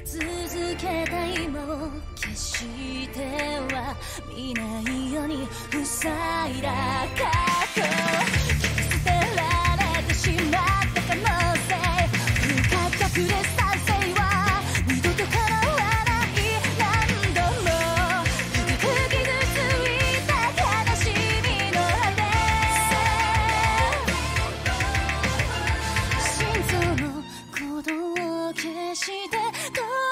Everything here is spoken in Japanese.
き続けた今を決しては見ないように塞いだ go